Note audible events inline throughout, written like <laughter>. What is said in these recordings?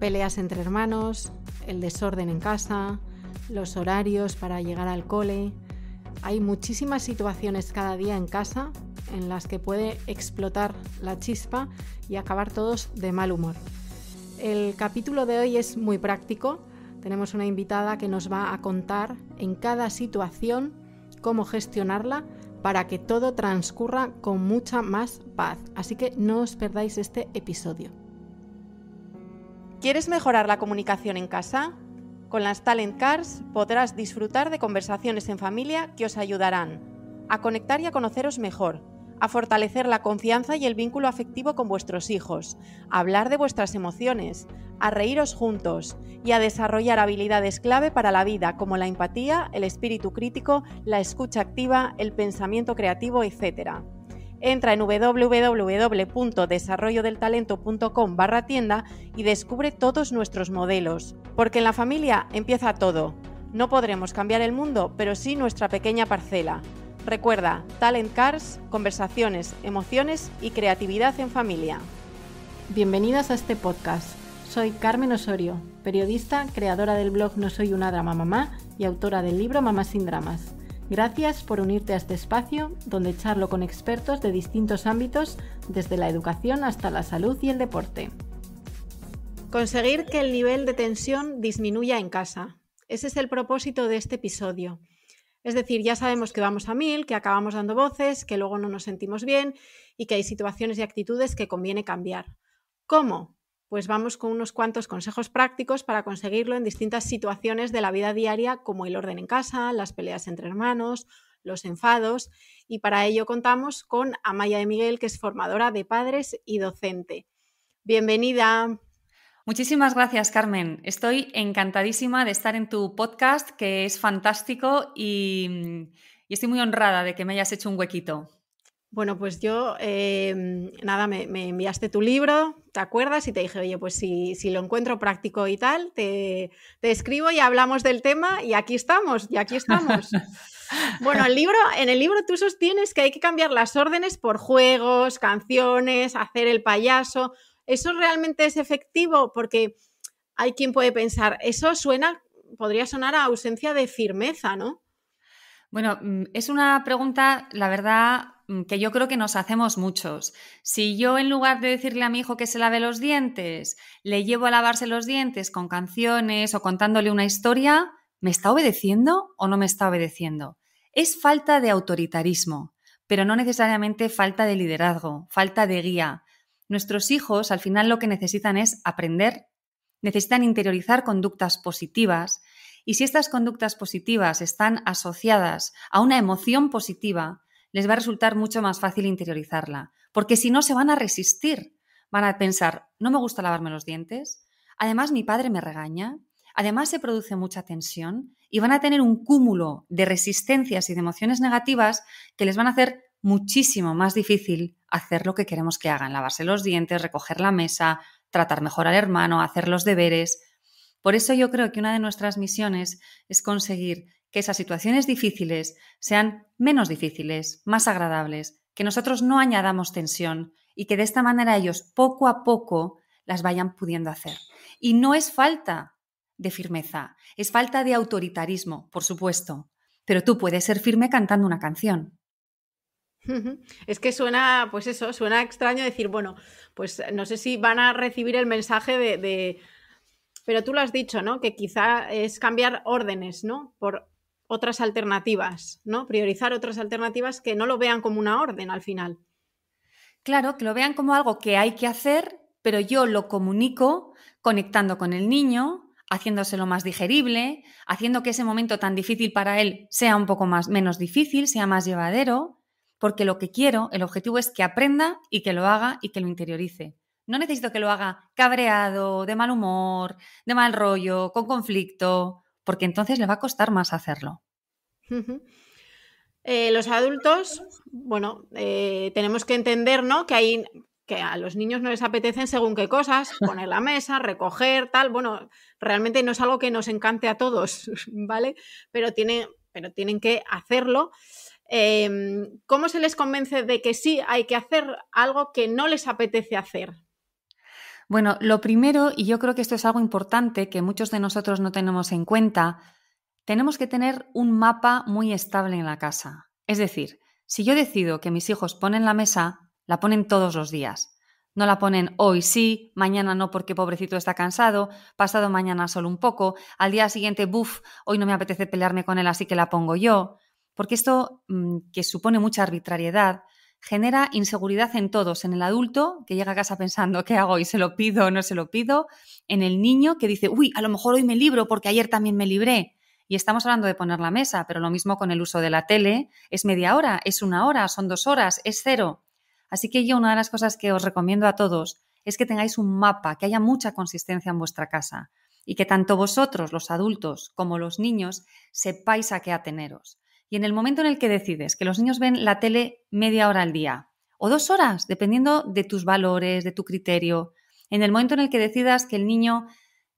peleas entre hermanos, el desorden en casa, los horarios para llegar al cole. Hay muchísimas situaciones cada día en casa en las que puede explotar la chispa y acabar todos de mal humor. El capítulo de hoy es muy práctico. Tenemos una invitada que nos va a contar en cada situación cómo gestionarla para que todo transcurra con mucha más paz. Así que no os perdáis este episodio. ¿Quieres mejorar la comunicación en casa? Con las Talent Cars podrás disfrutar de conversaciones en familia que os ayudarán a conectar y a conoceros mejor, a fortalecer la confianza y el vínculo afectivo con vuestros hijos, a hablar de vuestras emociones, a reíros juntos y a desarrollar habilidades clave para la vida como la empatía, el espíritu crítico, la escucha activa, el pensamiento creativo, etc. Entra en www.desarrollodeltalento.com barra tienda y descubre todos nuestros modelos. Porque en la familia empieza todo. No podremos cambiar el mundo, pero sí nuestra pequeña parcela. Recuerda, Talent Cars, conversaciones, emociones y creatividad en familia. Bienvenidas a este podcast soy Carmen Osorio, periodista, creadora del blog No Soy una Drama Mamá y autora del libro Mamá sin Dramas. Gracias por unirte a este espacio donde charlo con expertos de distintos ámbitos, desde la educación hasta la salud y el deporte. Conseguir que el nivel de tensión disminuya en casa. Ese es el propósito de este episodio. Es decir, ya sabemos que vamos a mil, que acabamos dando voces, que luego no nos sentimos bien y que hay situaciones y actitudes que conviene cambiar. ¿Cómo? Pues vamos con unos cuantos consejos prácticos para conseguirlo en distintas situaciones de la vida diaria, como el orden en casa, las peleas entre hermanos, los enfados, y para ello contamos con Amaya de Miguel, que es formadora de padres y docente. Bienvenida. Muchísimas gracias, Carmen. Estoy encantadísima de estar en tu podcast, que es fantástico y, estoy muy honrada de que me hayas hecho un huequito. Bueno, pues yo, em, nada, me, enviaste tu libro, ¿te acuerdas? Y te dije, oye, pues si, si lo encuentro práctico y tal, te, te, escribo y hablamos del tema y aquí estamos, y aquí estamos. <laughs> bueno, el libro, en el libro tú sostienes que hay que cambiar las órdenes por juegos, canciones, hacer el payaso. ¿Eso realmente es efectivo? Porque hay quien puede pensar, eso suena, podría sonar a ausencia de firmeza, ¿no? Bueno, mm, es una pregunta, la verdad, que yo creo que nos hacemos muchos. Si yo en lugar de decirle a mi hijo que se lave los dientes, le llevo a lavarse los dientes con canciones o contándole una historia, ¿me está obedeciendo o no me está obedeciendo? Es falta de autoritarismo, pero no necesariamente falta de liderazgo, falta de guía. Nuestros hijos al final lo que necesitan es aprender, necesitan interiorizar conductas positivas y si estas conductas positivas están asociadas a una emoción positiva, les va a resultar mucho más fácil interiorizarla, porque si no se van a resistir, van a pensar, no me gusta lavarme los dientes, además mi padre me regaña, además se produce mucha tensión y van a tener un cúmulo de resistencias y de emociones negativas que les van a hacer muchísimo más difícil hacer lo que queremos que hagan, lavarse los dientes, recoger la mesa, tratar mejor al hermano, hacer los deberes. Por eso yo creo que una de nuestras misiones es conseguir que esas situaciones difíciles sean menos difíciles, más agradables, que nosotros no añadamos tensión y que de esta manera ellos poco a poco las vayan pudiendo hacer. Y no es falta de firmeza, es falta de autoritarismo, por supuesto, pero tú puedes ser firme cantando una canción. Es que suena, pues eso, suena extraño decir, bueno, pues no sé si van a recibir el mensaje de pero tú lo has dicho, ¿no? Que quizá es cambiar órdenes, ¿no? Por otras alternativas, ¿no? Priorizar otras alternativas que no lo vean como una orden al final. Claro, que lo vean como algo que hay que hacer, pero yo lo comunico conectando con el niño, haciéndoselo más digerible, haciendo que ese momento tan difícil para él sea un poco más menos difícil, sea más llevadero, porque lo que quiero, el objetivo es que aprenda y que lo haga y que lo interiorice. No necesito que lo haga cabreado, de mal humor, de mal rollo, con conflicto, porque entonces le va a costar más hacerlo. Eh, los adultos, bueno, eh, tenemos que entender, ¿no? Que hay que a los niños no les apetecen según qué cosas, <laughs> poner la mesa, recoger, tal. Bueno, realmente no es algo que nos encante a todos, <laughs> ¿vale? Pero, tiene, pero tienen que hacerlo. Em, ¿Cómo se les convence de que sí hay que hacer algo que no les apetece hacer? Bueno, lo primero, y yo creo que esto es algo importante que muchos de nosotros no tenemos en cuenta, tenemos que tener un mapa muy estable en la casa. Es decir, si yo decido que mis hijos ponen la mesa, la ponen todos los días. No la ponen hoy sí, mañana no porque pobrecito está cansado, pasado mañana solo un poco, al día siguiente, buf, hoy no me apetece pelearme con él así que la pongo yo. Porque esto, mm, que supone mucha arbitrariedad, genera inseguridad en todos, en el adulto que llega a casa pensando qué hago y se lo pido o no se lo pido, en el niño que dice, uy, a lo mejor hoy me libro porque ayer también me libré. Y estamos hablando de poner la mesa, pero lo mismo con el uso de la tele, es media hora, es una hora, son dos horas, es cero. Así que yo una de las cosas que os recomiendo a todos es que tengáis un mapa, que haya mucha consistencia en vuestra casa y que tanto vosotros, los adultos, como los niños, sepáis a qué ateneros. Y en el momento en el que decides que los niños ven la tele media hora al día o dos horas, dependiendo de tus valores, de tu criterio, en el momento en el que decidas que el niño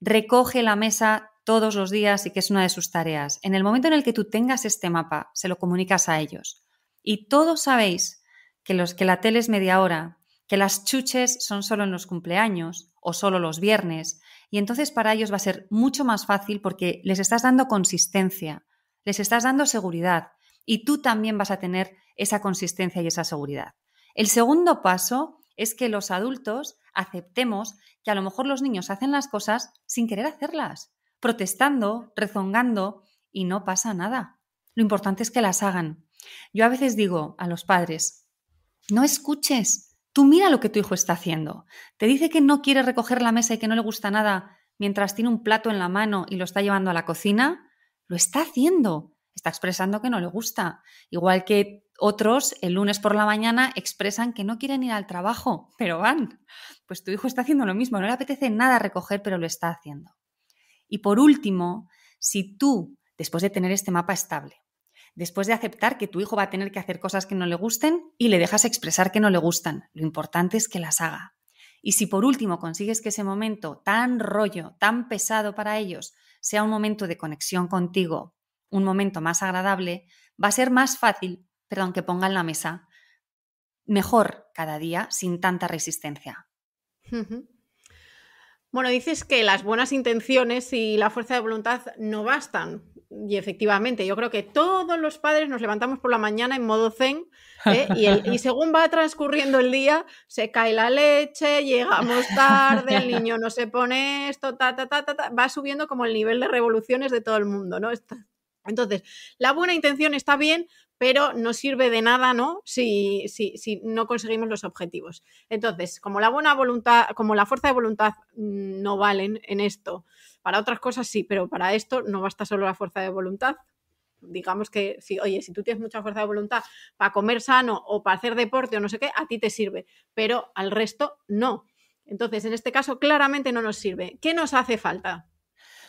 recoge la mesa todos los días y que es una de sus tareas, en el momento en el que tú tengas este mapa, se lo comunicas a ellos. Y todos sabéis que, los, que la tele es media hora, que las chuches son solo en los cumpleaños o solo los viernes, y entonces para ellos va a ser mucho más fácil porque les estás dando consistencia, les estás dando seguridad y tú también vas a tener esa consistencia y esa seguridad. El segundo paso es que los adultos aceptemos que a lo mejor los niños hacen las cosas sin querer hacerlas, protestando, rezongando y no pasa nada. Lo importante es que las hagan. Yo a veces digo a los padres, no escuches, tú mira lo que tu hijo está haciendo. Te dice que no quiere recoger la mesa y que no le gusta nada mientras tiene un plato en la mano y lo está llevando a la cocina. Lo está haciendo. Está expresando que no le gusta. Igual que otros el lunes por la mañana expresan que no quieren ir al trabajo, pero van. Pues tu hijo está haciendo lo mismo. No le apetece nada recoger, pero lo está haciendo. Y por último, si tú, después de tener este mapa estable, después de aceptar que tu hijo va a tener que hacer cosas que no le gusten y le dejas expresar que no le gustan, lo importante es que las haga. Y si por último consigues que ese momento tan rollo, tan pesado para ellos, sea un momento de conexión contigo, un momento más agradable, va a ser más fácil, perdón, que pongan la mesa mejor cada día sin tanta resistencia. Bueno, dices que las buenas intenciones y la fuerza de voluntad no bastan. Y efectivamente, yo creo que todos los padres nos levantamos por la mañana en modo zen ¿eh? y, según va transcurriendo el día, se cae la leche, llegamos tarde, el niño no se pone esto, ta, ta, ta, ta, va subiendo como el nivel de revoluciones de todo el mundo, ¿no? Entonces, la buena intención está bien, pero no sirve de nada, ¿no? Si, si, si, no conseguimos los objetivos. Entonces, como la buena voluntad, como la fuerza de voluntad no valen en esto, para otras cosas sí, pero para esto no basta solo la fuerza de voluntad. Digamos que si, oye, si tú tienes mucha fuerza de voluntad para comer sano o para hacer deporte o no sé qué, a ti te sirve, pero al resto no. Entonces, en este caso, claramente no nos sirve. ¿Qué nos hace falta?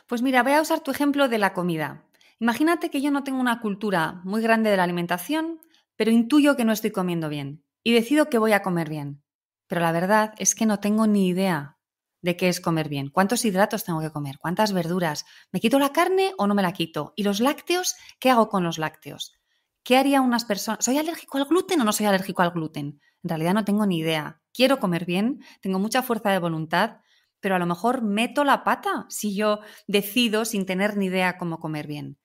Pues mira, voy a usar tu ejemplo de la comida. Imagínate que yo no tengo una cultura muy grande de la alimentación, pero intuyo que no estoy comiendo bien y decido que voy a comer bien. Pero la verdad es que no tengo ni idea de qué es comer bien. ¿Cuántos hidratos tengo que comer? ¿Cuántas verduras? ¿Me quito la carne o no me la quito? ¿Y los lácteos? ¿Qué hago con los lácteos? ¿Qué haría unas personas? ¿Soy alérgico al gluten o no soy alérgico al gluten? En realidad no tengo ni idea. Quiero comer bien, tengo mucha fuerza de voluntad, pero a lo mejor meto la pata si yo decido sin tener ni idea cómo comer bien.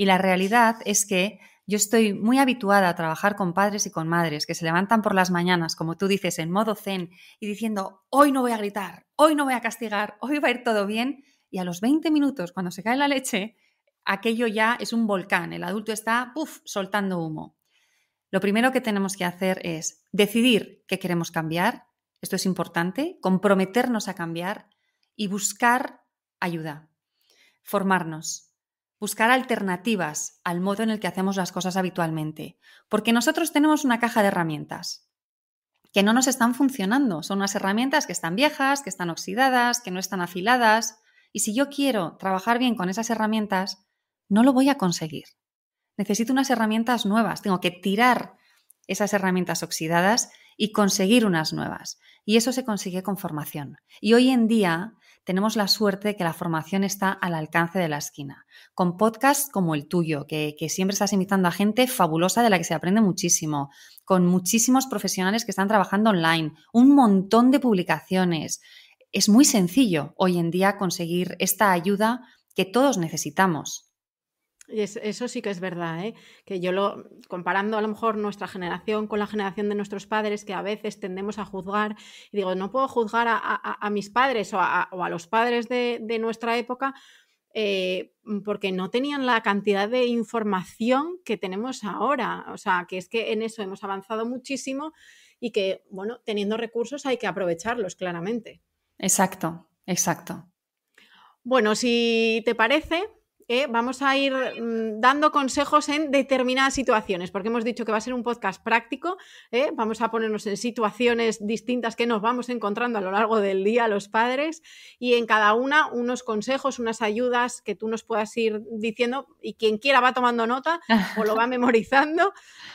Y la realidad es que yo estoy muy habituada a trabajar con padres y con madres que se levantan por las mañanas, como tú dices, en modo zen y diciendo, hoy no voy a gritar, hoy no voy a castigar, hoy va a ir todo bien. Y a los 20 minutos, cuando se cae la leche, aquello ya es un volcán, el adulto está, puff, soltando humo. Lo primero que tenemos que hacer es decidir qué queremos cambiar, esto es importante, comprometernos a cambiar y buscar ayuda, formarnos, buscar alternativas al modo en el que hacemos las cosas habitualmente, porque nosotros tenemos una caja de herramientas que no nos están funcionando. Son unas herramientas que están viejas, que están oxidadas, que no están afiladas, y si yo quiero trabajar bien con esas herramientas, no lo voy a conseguir. Necesito unas herramientas nuevas, tengo que tirar esas herramientas oxidadas y conseguir unas nuevas. Y eso se consigue con formación. Y hoy en día tenemos la suerte de que la formación está al alcance de la esquina, con podcasts como el tuyo, que, siempre estás invitando a gente fabulosa de la que se aprende muchísimo, con muchísimos profesionales que están trabajando online, un montón de publicaciones. es muy sencillo hoy en día conseguir esta ayuda que todos necesitamos. Eso sí que es verdad, ¿eh? que yo lo, comparando a lo mejor nuestra generación con la generación de nuestros padres, que a veces tendemos a juzgar, y digo, no puedo juzgar a, mis padres o a, los padres de, nuestra época, eh, porque no tenían la cantidad de información que tenemos ahora. O sea, que es que en eso hemos avanzado muchísimo y que, bueno, teniendo recursos hay que aprovecharlos claramente. Exacto, exacto. Bueno, si te parece, eh, vamos a ir mm, dando consejos en determinadas situaciones, porque hemos dicho que va a ser un podcast práctico, eh, vamos a ponernos en situaciones distintas que nos vamos encontrando a lo largo del día los padres y en cada una unos consejos, unas ayudas que tú nos puedas ir diciendo y quien quiera va tomando nota o lo va <laughs> memorizando.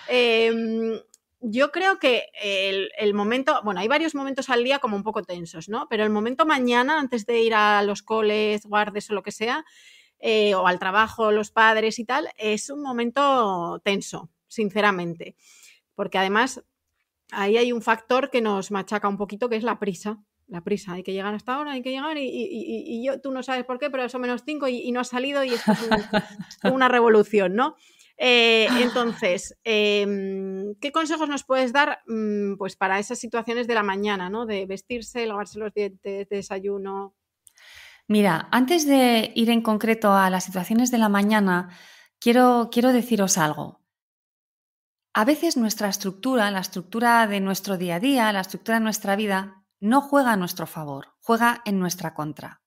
Em, yo creo que el, momento, bueno, hay varios momentos al día como un poco tensos, ¿no? Pero el momento mañana, antes de ir a los coles, guardes o lo que sea, eh, o al trabajo, los padres y tal, es un momento tenso, sinceramente. Porque además ahí hay un factor que nos machaca un poquito, que es la prisa. La prisa, hay que llegar hasta ahora, hay que llegar y, yo, tú no sabes por qué, pero eso menos cinco y, no ha salido y esto es <laughs> una revolución, ¿no? Eh, entonces, em, ¿qué consejos nos puedes dar mm, pues para esas situaciones de la mañana, ¿no? De vestirse, lavarse los dientes, desayuno. Mira, antes de ir en concreto a las situaciones de la mañana, quiero, quiero deciros algo. A veces nuestra estructura, la estructura de nuestro día a día, la estructura de nuestra vida, no juega a nuestro favor, juega en nuestra contra.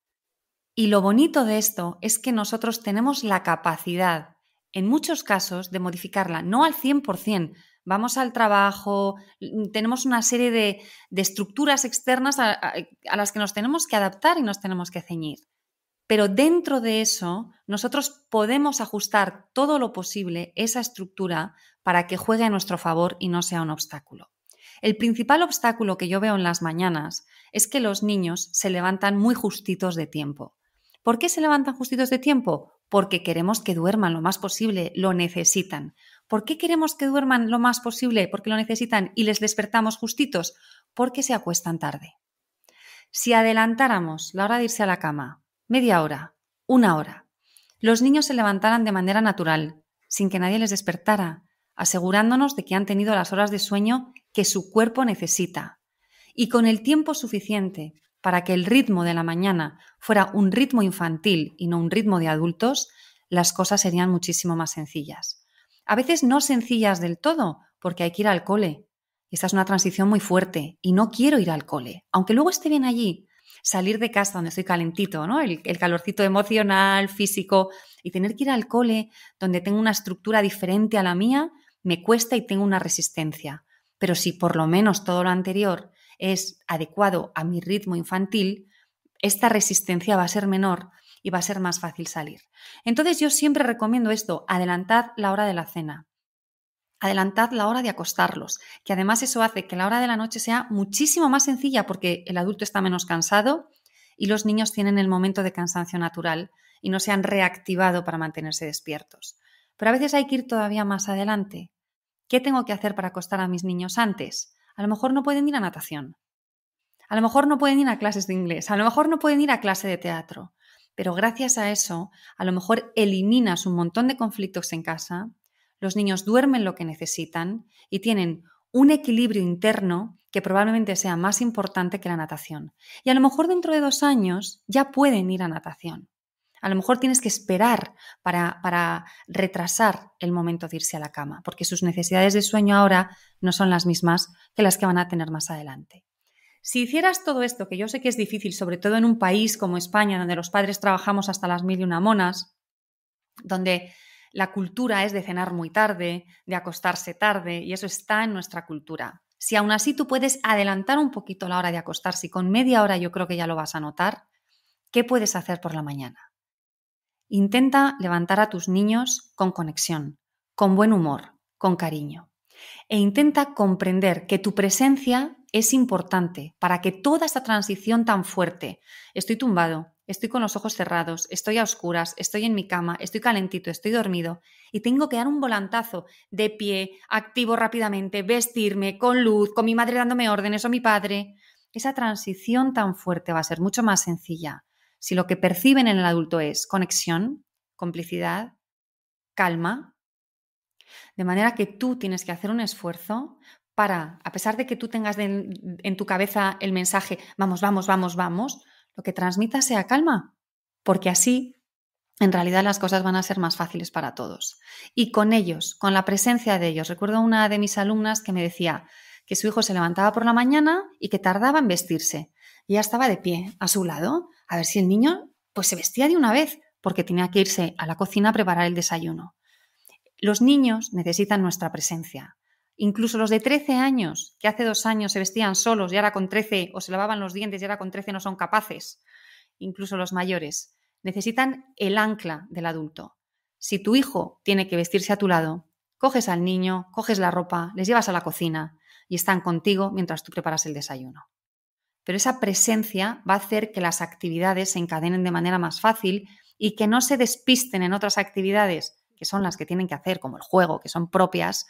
Y lo bonito de esto es que nosotros tenemos la capacidad en muchos casos de modificarla, no al 100%. Vamos al trabajo, mm, tenemos una serie de, estructuras externas a, a, las que nos tenemos que adaptar y nos tenemos que ceñir. Pero dentro de eso, nosotros podemos ajustar todo lo posible esa estructura para que juegue a nuestro favor y no sea un obstáculo. El principal obstáculo que yo veo en las mañanas es que los niños se levantan muy justitos de tiempo. ¿Por qué se levantan justitos de tiempo? porque queremos que duerman lo más posible, lo necesitan. ¿Por qué queremos que duerman lo más posible? Porque lo necesitan y les despertamos justitos, porque se acuestan tarde. Si adelantáramos la hora de irse a la cama, media hora, una hora, los niños se levantaran de manera natural, sin que nadie les despertara, asegurándonos de que han tenido las horas de sueño que su cuerpo necesita, y con el tiempo suficiente para que el ritmo de la mañana fuera un ritmo infantil y no un ritmo de adultos, las cosas serían muchísimo más sencillas. A veces no sencillas del todo, porque hay que ir al cole. Esta es una transición muy fuerte y no quiero ir al cole. Aunque luego esté bien allí, salir de casa donde estoy calentito, ¿no? El, el, calorcito emocional, físico, y tener que ir al cole donde tengo una estructura diferente a la mía, me cuesta y tengo una resistencia. Pero si por lo menos todo lo anterior es adecuado a mi ritmo infantil, esta resistencia va a ser menor y va a ser más fácil salir. Entonces yo siempre recomiendo esto, adelantad la hora de la cena. Adelantad la hora de acostarlos, que además eso hace que la hora de la noche sea muchísimo más sencilla porque el adulto está menos cansado y los niños tienen el momento de cansancio natural y no se han reactivado para mantenerse despiertos. Pero a veces hay que ir todavía más adelante. ¿Qué tengo que hacer para acostar a mis niños antes? A lo mejor no pueden ir a natación. A lo mejor no pueden ir a clases de inglés. A lo mejor no pueden ir a clase de teatro. Pero gracias a eso, a lo mejor eliminas un montón de conflictos en casa, los niños duermen lo que necesitan y tienen un equilibrio interno que probablemente sea más importante que la natación. Y a lo mejor dentro de dos años ya pueden ir a natación. A lo mejor tienes que esperar para, para, retrasar el momento de irse a la cama, porque sus necesidades de sueño ahora no son las mismas que las que van a tener más adelante. Si hicieras todo esto, que yo sé que es difícil, sobre todo en un país como España, donde los padres trabajamos hasta las mil y una monas, donde la cultura es de cenar muy tarde, de acostarse tarde, y eso está en nuestra cultura. Si aún así tú puedes adelantar un poquito la hora de acostarse y con media hora yo creo que ya lo vas a notar, ¿qué puedes hacer por la mañana? Intenta levantar a tus niños con conexión, con buen humor, con cariño. E intenta comprender que tu presencia es importante para que toda esta transición tan fuerte, estoy tumbado, estoy con los ojos cerrados, estoy a oscuras, estoy en mi cama, estoy calentito, estoy dormido y tengo que dar un volantazo de pie, activo rápidamente, vestirme, con luz, con mi madre dándome órdenes o mi padre, esa transición tan fuerte va a ser mucho más sencilla si lo que perciben en el adulto es conexión, complicidad, calma, de manera que tú tienes que hacer un esfuerzo para, a pesar de que tú tengas en tu cabeza el mensaje, vamos, vamos, vamos, vamos, lo que transmita sea calma, porque así en realidad las cosas van a ser más fáciles para todos. Y con ellos, con la presencia de ellos. Recuerdo una de mis alumnas que me decía que su hijo se levantaba por la mañana y que tardaba en vestirse. Y ella estaba de pie a su lado, a ver si el niño pues se vestía de una vez, porque tenía que irse a la cocina a preparar el desayuno. Los niños necesitan nuestra presencia. Incluso los de 13 años, que hace dos años se vestían solos y ahora con 13 o se lavaban los dientes y ahora con 13 no son capaces. Incluso los mayores necesitan el ancla del adulto. Si tu hijo tiene que vestirse a tu lado, coges al niño, coges la ropa, les llevas a la cocina y están contigo mientras tú preparas el desayuno. Pero esa presencia va a hacer que las actividades se encadenen de manera más fácil y que no se despisten en otras actividades que son las que tienen que hacer, como el juego, que son propias,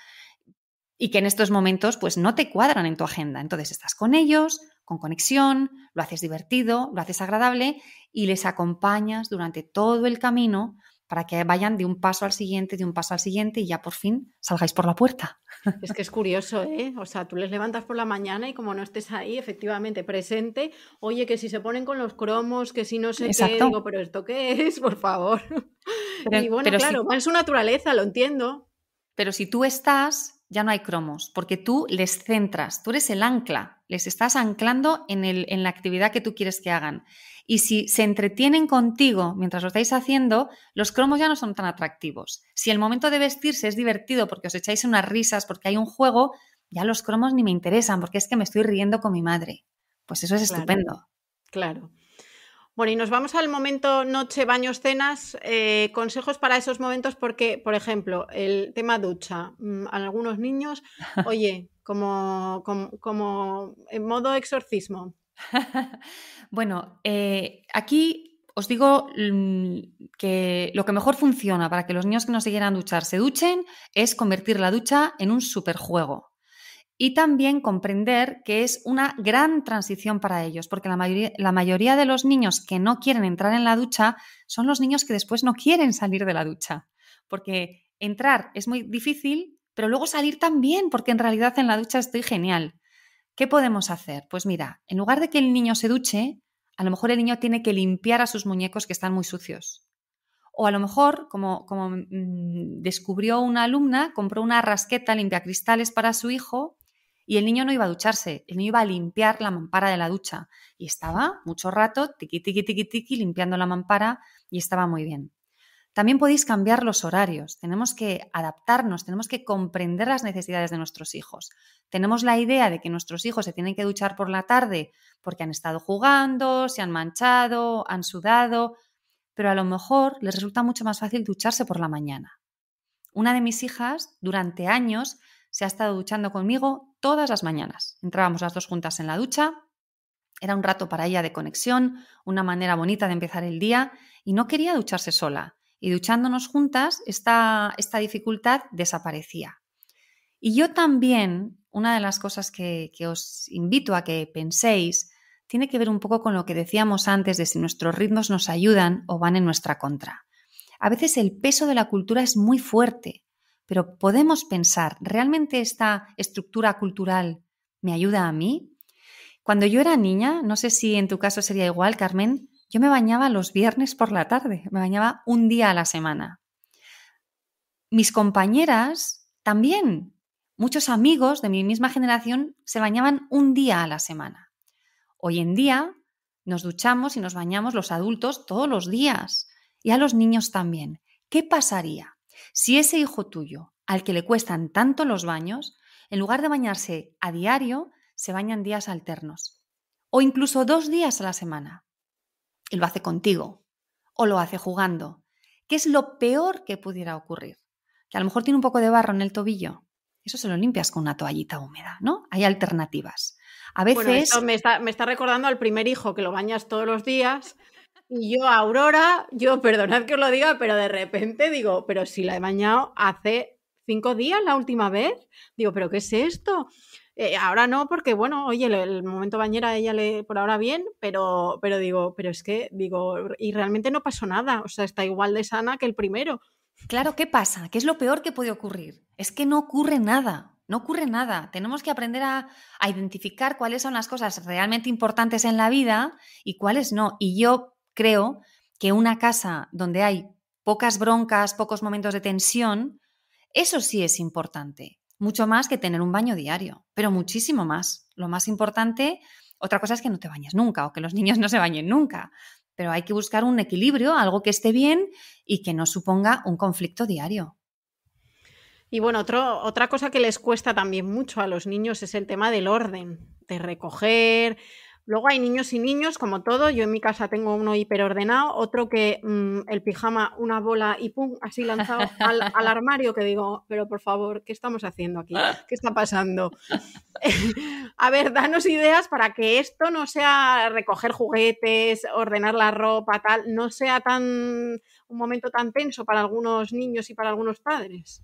y que en estos momentos pues no te cuadran en tu agenda. Entonces estás con ellos, con conexión, lo haces divertido, lo haces agradable y les acompañas durante todo el camino para que vayan de un paso al siguiente, de un paso al siguiente y ya por fin salgáis por la puerta. <laughs> Es que es curioso, ¿eh? O sea, tú les levantas por la mañana y como no estés ahí, efectivamente, presente, oye, que si se ponen con los cromos, que si no sé qué, digo, pero ¿esto qué es? Por favor. <laughs> y bueno, claro, es su naturaleza, lo entiendo. Pero si tú estás, ya no hay cromos, porque tú les centras, tú eres el ancla, les estás anclando en, el, en la actividad que tú quieres que hagan. Y si se entretienen contigo mientras lo estáis haciendo, los cromos ya no son tan atractivos. Si el momento de vestirse es divertido porque os echáis unas risas, porque hay un juego, ya los cromos ni me interesan, porque es que me estoy riendo con mi madre. Pues eso es estupendo. Claro. Bueno, y nos vamos al momento noche, baños, cenas. Eh, consejos para esos momentos, porque, por ejemplo, el tema ducha. Mm, algunos niños, <laughs> oye, como, como, en modo exorcismo. <laughs> bueno, eh, aquí os digo mm, que lo que mejor funciona para que los niños que no se quieran duchar se duchen es convertir la ducha en un superjuego y también comprender que es una gran transición para ellos, porque la mayoría, la mayoría, de los niños que no quieren entrar en la ducha son los niños que después no quieren salir de la ducha, porque entrar es muy difícil, pero luego salir también, porque en realidad en la ducha estoy genial. ¿Qué podemos hacer? Pues mira, en lugar de que el niño se duche, a lo mejor el niño tiene que limpiar a sus muñecos que están muy sucios. O a lo mejor, como, como mm, descubrió una alumna, compró una rasqueta limpiacristales para su hijo y el niño no iba a ducharse, el niño iba a limpiar la mampara de la ducha. Y estaba mucho rato, tiqui, tiqui, tiqui, tiqui, limpiando la mampara y estaba muy bien. También podéis cambiar los horarios. Tenemos que adaptarnos, tenemos que comprender las necesidades de nuestros hijos. Tenemos la idea de que nuestros hijos se tienen que duchar por la tarde porque han estado jugando, se han manchado, han sudado, pero a lo mejor les resulta mucho más fácil ducharse por la mañana. Una de mis hijas durante años se ha estado duchando conmigo todas las mañanas. Entrábamos las dos juntas en la ducha, era un rato para ella de conexión, una manera bonita de empezar el día y no quería ducharse sola. Y duchándonos juntas, esta, esta dificultad desaparecía. Y yo también, una de las cosas que, que os invito a que penséis, tiene que ver un poco con lo que decíamos antes de si nuestros ritmos nos ayudan o van en nuestra contra. A veces el peso de la cultura es muy fuerte pero podemos pensar, ¿realmente esta estructura cultural me ayuda a mí? Cuando yo era niña, no sé si en tu caso sería igual, Carmen, yo me bañaba los viernes por la tarde, me bañaba un día a la semana. Mis compañeras también, muchos amigos de mi misma generación se bañaban un día a la semana. Hoy en día nos duchamos y nos bañamos los adultos todos los días y a los niños también. ¿Qué pasaría si ese hijo tuyo, al que le cuestan tanto los baños, en lugar de bañarse a diario, se bañan días alternos, o incluso dos días a la semana, y lo hace contigo, o lo hace jugando, ¿qué es lo peor que pudiera ocurrir? Que a lo mejor tiene un poco de barro en el tobillo, eso se lo limpias con una toallita húmeda, ¿no? Hay alternativas. A veces. me, está, me está recordando al primer hijo que lo bañas todos los días y yo, Aurora, yo, perdonad que os lo diga, pero de repente digo, pero si la he bañado hace cinco días la última vez, digo, pero ¿qué es esto? Eh, ahora no, porque bueno, oye, el, momento bañera ella le por ahora bien, pero, pero digo, pero es que, digo, y realmente no pasó nada. O sea, está igual de sana que el primero. Claro, ¿qué pasa? ¿Qué es lo peor que puede ocurrir? Es que no ocurre nada. No ocurre nada. Tenemos que aprender a, a, identificar cuáles son las cosas realmente importantes en la vida y cuáles no. Y yo creo que una casa donde hay pocas broncas, pocos momentos de tensión, eso sí es importante. Mucho más que tener un baño diario, pero muchísimo más. Lo más importante, otra cosa es que no te bañes nunca o que los <laughs> niños no se bañen nunca, pero hay que buscar un equilibrio, algo que esté bien y que no suponga un conflicto diario. Y bueno, otra cosa que les cuesta también mucho a los niños es el tema del orden, de recoger. Luego hay niños y niños, como todo. Yo en mi casa tengo uno hiperordenado, otro que mm, el pijama, una bola y pum, así lanzado al, al, armario, que digo, pero por favor, ¿qué estamos haciendo aquí? ¿Qué está pasando? <laughs> a ver, danos ideas para que esto no sea recoger juguetes, ordenar la ropa, tal, no sea tan un momento tan tenso para algunos niños y para algunos padres.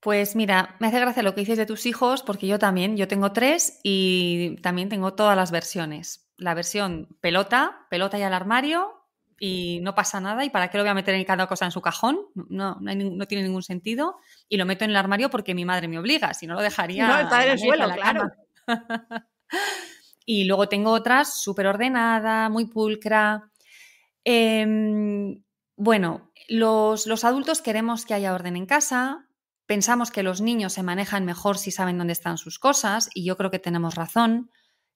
Pues mira, me hace gracia lo que dices de tus hijos, porque yo también, yo tengo tres y también tengo todas las versiones. La versión pelota, pelota y al armario, y no pasa nada, y para qué lo voy a meter en cada cosa en su cajón, no, no, tiene ningún sentido, y lo meto en el armario porque mi madre me obliga, si no lo dejaría. No, está en el suelo, claro. <laughs> y luego tengo otras súper ordenada, muy pulcra. Em, bueno, los, los adultos queremos que haya orden en casa, Pensamos que los niños se manejan mejor si saben dónde están sus cosas y yo creo que tenemos razón.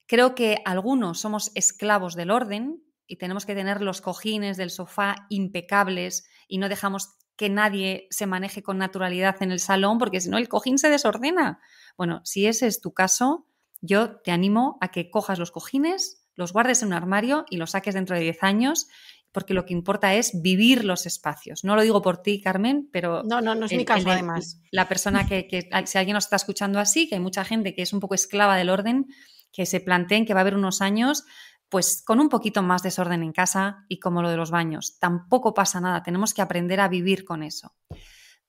Creo que algunos somos esclavos del orden y tenemos que tener los cojines del sofá impecables y no dejamos que nadie se maneje con naturalidad en el salón porque si no el cojín se desordena. Bueno, si ese es tu caso, yo te animo a que cojas los cojines, los guardes en un armario y los saques dentro de 10 años porque lo que importa es vivir los espacios. No lo digo por ti, Carmen, pero... No, no, no es mi caso, además. La persona que, si alguien nos está escuchando así, que hay mucha gente que es un poco esclava del orden, que se planteen que va a haber unos años pues con un poquito más desorden en casa y como lo de los baños. Tampoco pasa nada, tenemos que aprender a vivir con eso.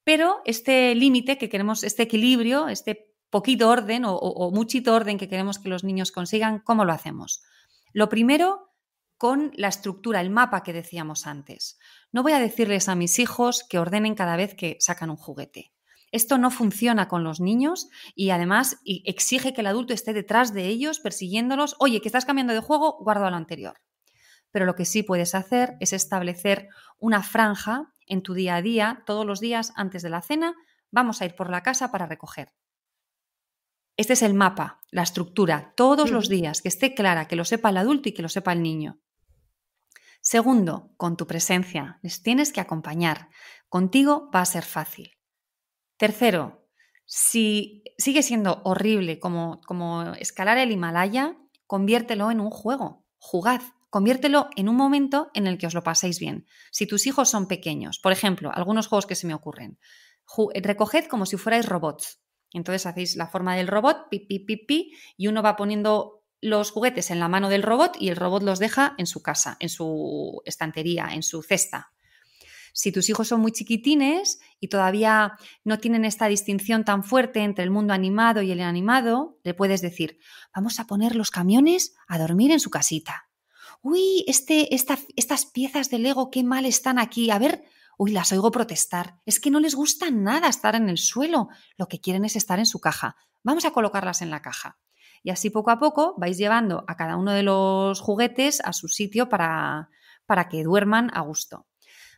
Pero este límite que queremos, este equilibrio, este poquito orden o, o muchito orden que queremos que los niños consigan, ¿cómo lo hacemos? Lo primero con la estructura, el mapa que decíamos antes. No voy a decirles a mis hijos que ordenen cada vez que sacan un juguete. Esto no funciona con los niños y además exige que el adulto esté detrás de ellos persiguiéndolos. Oye, que estás cambiando de juego, guardo a lo anterior. Pero lo que sí puedes hacer es establecer una franja en tu día a día, todos los días antes de la cena, vamos a ir por la casa para recoger. Este es el mapa, la estructura, todos los días, que esté clara, que lo sepa el adulto y que lo sepa el niño. Segundo, con tu presencia. Les tienes que acompañar. Contigo va a ser fácil. Tercero, si sigue siendo horrible como, como escalar el Himalaya, conviértelo en un juego. Jugad. Conviértelo en un momento en el que os lo paséis bien. Si tus hijos son pequeños, por ejemplo, algunos juegos que se me ocurren, recoged como si fuerais robots. Entonces hacéis la forma del robot, pi, pi, pi, pi, y uno va poniendo los juguetes en la mano del robot y el robot los deja en su casa, en su estantería, en su cesta. Si tus hijos son muy chiquitines y todavía no tienen esta distinción tan fuerte entre el mundo animado y el inanimado, le puedes decir, vamos a poner los camiones a dormir en su casita. Uy, este, estas piezas de Lego, qué mal están aquí. A ver, uy, las oigo protestar. Es que no les gusta nada estar en el suelo. Lo que quieren es estar en su caja. Vamos a colocarlas en la caja. Y así poco a poco vais llevando a cada uno de los juguetes a su sitio para, para que duerman a gusto.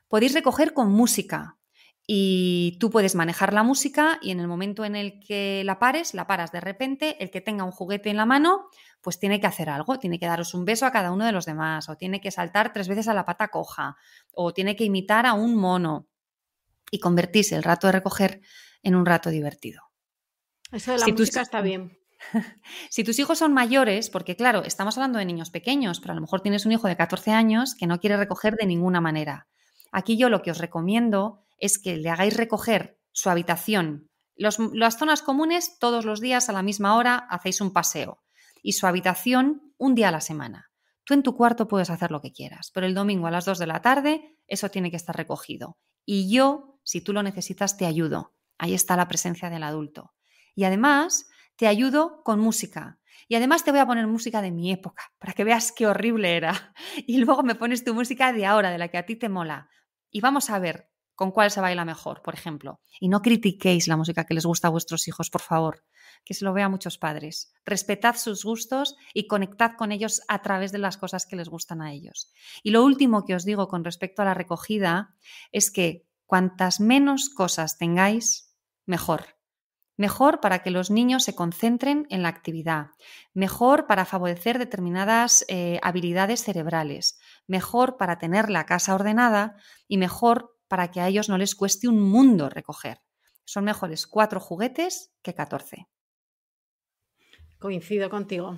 Podéis recoger con música y tú puedes manejar la música y en el momento en el que la pares, la paras de repente, el que tenga un juguete en la mano, pues tiene que hacer algo, tiene que daros un beso a cada uno de los demás, o tiene que saltar tres veces a la pata coja, o tiene que imitar a un mono y convertís el rato de recoger en un rato divertido. Eso de la música está bien. <laughs> si tus hijos son mayores, porque claro, estamos hablando de niños pequeños, pero a lo mejor tienes un hijo de 14 años que no quiere recoger de ninguna manera. Aquí yo lo que os recomiendo es que le hagáis recoger su habitación. las zonas comunes todos los días a la misma hora hacéis un paseo y su habitación un día a la semana. Tú en tu cuarto puedes hacer lo que quieras, pero el domingo a las 2 de la tarde eso tiene que estar recogido. Y yo, si tú lo necesitas, te ayudo. Ahí está la presencia del adulto. Y además, Te ayudo con música. Y además te voy a poner música de mi época, para que veas qué horrible era. <laughs> Y luego me pones tu música de ahora, de la que a ti te mola. Y vamos a ver con cuál se baila mejor, por ejemplo. Y no critiquéis la música que les gusta a vuestros hijos, por favor, que se lo vean muchos padres. Respetad sus gustos y conectad con ellos a través de las cosas que les gustan a ellos. Y lo último que os digo con respecto a la recogida es que cuantas menos cosas tengáis, mejor. Mejor para que los niños se concentren en la actividad, mejor para favorecer determinadas eh, habilidades cerebrales, mejor para tener la casa ordenada y mejor para que a ellos no les cueste un mundo recoger. Son mejores cuatro juguetes que catorce. Coincido contigo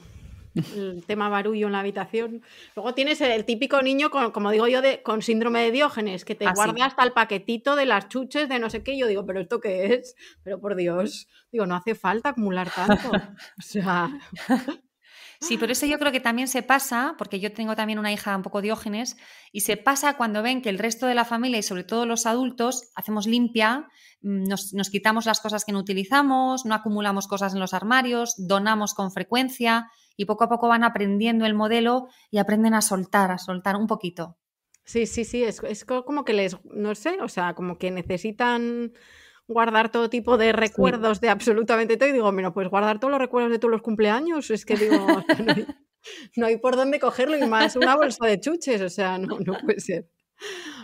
el tema barullo en la habitación. Luego tienes el, típico niño, con, como digo yo, de, con síndrome de Diógenes, que te ah, guarda hasta el paquetito de las chuches de no sé qué. Yo digo, ¿pero esto qué es? Pero por Dios, digo, no hace falta acumular tanto. o sea. Sí, por eso yo creo que también se pasa, porque yo tengo también una hija un poco diógenes, y se pasa cuando ven que el resto de la familia y sobre todo los adultos hacemos limpia, mm, nos, nos quitamos las cosas que no utilizamos, no acumulamos cosas en los armarios, donamos con frecuencia y poco a poco van aprendiendo el modelo y aprenden a soltar, a soltar un poquito. Sí, sí, sí, es, es como que les, no sé, o sea, como que necesitan guardar todo tipo de recuerdos de absolutamente todo. Y digo, mira, pues guardar todos los recuerdos de todos los cumpleaños. Es que digo, <laughs> no hay, por dónde cogerlo y más una bolsa de chuches. O sea, no, no puede ser.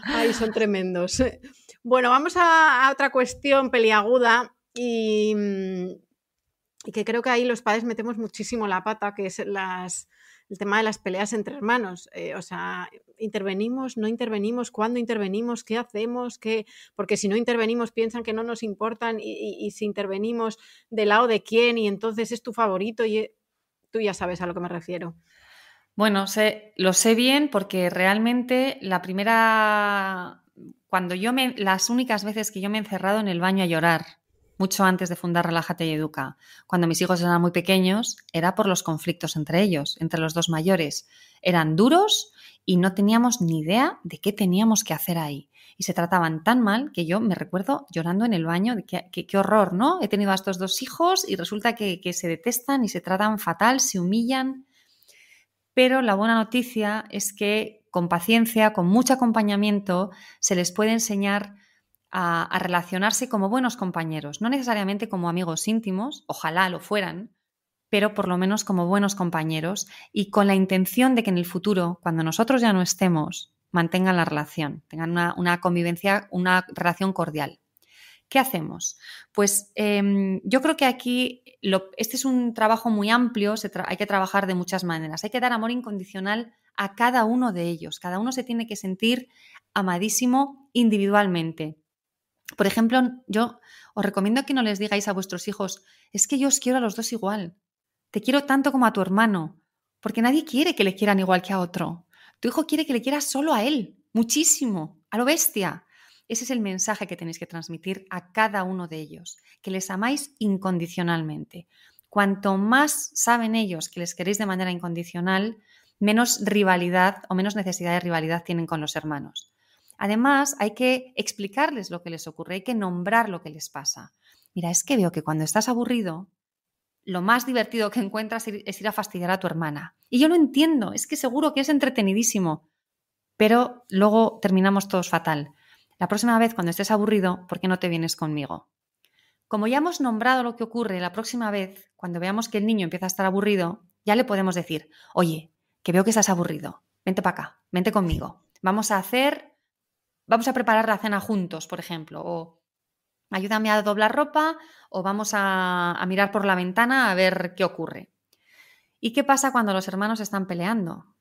Ay, son tremendos. Bueno, vamos a, otra cuestión peliaguda y, y, que creo que ahí los padres metemos muchísimo la pata, que es el tema de las peleas entre hermanos. Eh, o sea, intervenimos, no intervenimos, cuándo intervenimos, qué hacemos, qué, porque si no intervenimos piensan que no nos importan y, si intervenimos del lado de quién y entonces es tu favorito y eh, tú ya sabes a lo que me refiero. Bueno, sé, lo sé bien porque realmente la primera, cuando yo me, las únicas veces que yo me he encerrado en el baño a llorar, mucho antes de fundar Relájate y Educa. Cuando mis hijos eran muy pequeños, era por los conflictos entre ellos, entre los dos mayores. Eran duros y no teníamos ni idea de qué teníamos que hacer ahí. Y se trataban tan mal que yo me recuerdo llorando en el baño, de qué, horror, ¿no? He tenido a estos dos hijos y resulta que, que se detestan y se tratan fatal, se humillan. Pero la buena noticia es que con paciencia, con mucho acompañamiento, se les puede enseñar a, relacionarse como buenos compañeros, no necesariamente como amigos íntimos, ojalá lo fueran, pero por lo menos como buenos compañeros y con la intención de que en el futuro, cuando nosotros ya no estemos, mantengan la relación, tengan una, convivencia, una relación cordial. ¿Qué hacemos? Pues em, yo creo que aquí este es un trabajo muy amplio, hay que trabajar de muchas maneras, hay que dar amor incondicional a cada uno de ellos, cada uno se tiene que sentir amadísimo individualmente. Por ejemplo, yo os recomiendo que no les digáis a vuestros hijos, es que yo os quiero a los dos igual, te quiero tanto como a tu hermano, porque nadie quiere que le quieran igual que a otro. Tu hijo quiere que le quieras solo a él, muchísimo, a lo bestia. Ese es el mensaje que tenéis que transmitir a cada uno de ellos, que les amáis incondicionalmente. Cuanto más saben ellos que les queréis de manera incondicional, menos rivalidad o menos necesidad de rivalidad tienen con los hermanos. Además, hay que explicarles lo que les ocurre, hay que nombrar lo que les pasa. Mira, es que veo que cuando estás aburrido, lo más divertido que encuentras es ir a fastidiar a tu hermana. Y yo lo entiendo, es que seguro que es entretenidísimo, pero luego terminamos todos fatal. La próxima vez cuando estés aburrido, ¿por qué no te vienes conmigo? Como ya hemos nombrado lo que ocurre la próxima vez, cuando veamos que el niño empieza a estar aburrido, ya le podemos decir, oye, que veo que estás aburrido, vente para acá, vente conmigo. Vamos a hacer vamos a preparar la cena juntos, por ejemplo, o ayúdame a doblar ropa o vamos a, mirar por la ventana a ver qué ocurre. ¿Y qué pasa cuando los hermanos están peleando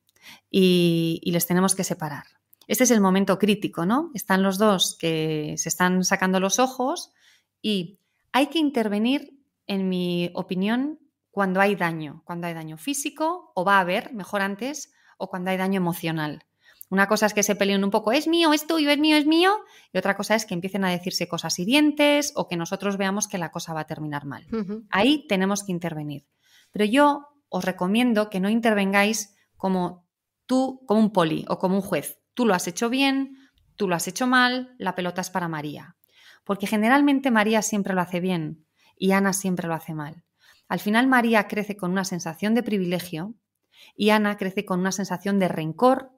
y, les tenemos que separar? Este es el momento crítico, ¿no? Están los dos que se están sacando los ojos y hay que intervenir, en mi opinión, cuando hay daño, cuando hay daño físico o va a haber, mejor antes, o cuando hay daño emocional. Una cosa es que se peleen un poco, es mío, es tuyo, es mío, es mío, y otra cosa es que empiecen a decirse cosas hirientes o que nosotros veamos que la cosa va a terminar mal. Ahí tenemos que intervenir. Pero yo os recomiendo que no intervengáis como tú, como un poli o como un juez. Tú lo has hecho bien, tú lo has hecho mal, la pelota es para María. Porque generalmente María siempre lo hace bien y Ana siempre lo hace mal. Al final María crece con una sensación de privilegio y Ana crece con una sensación de rencor,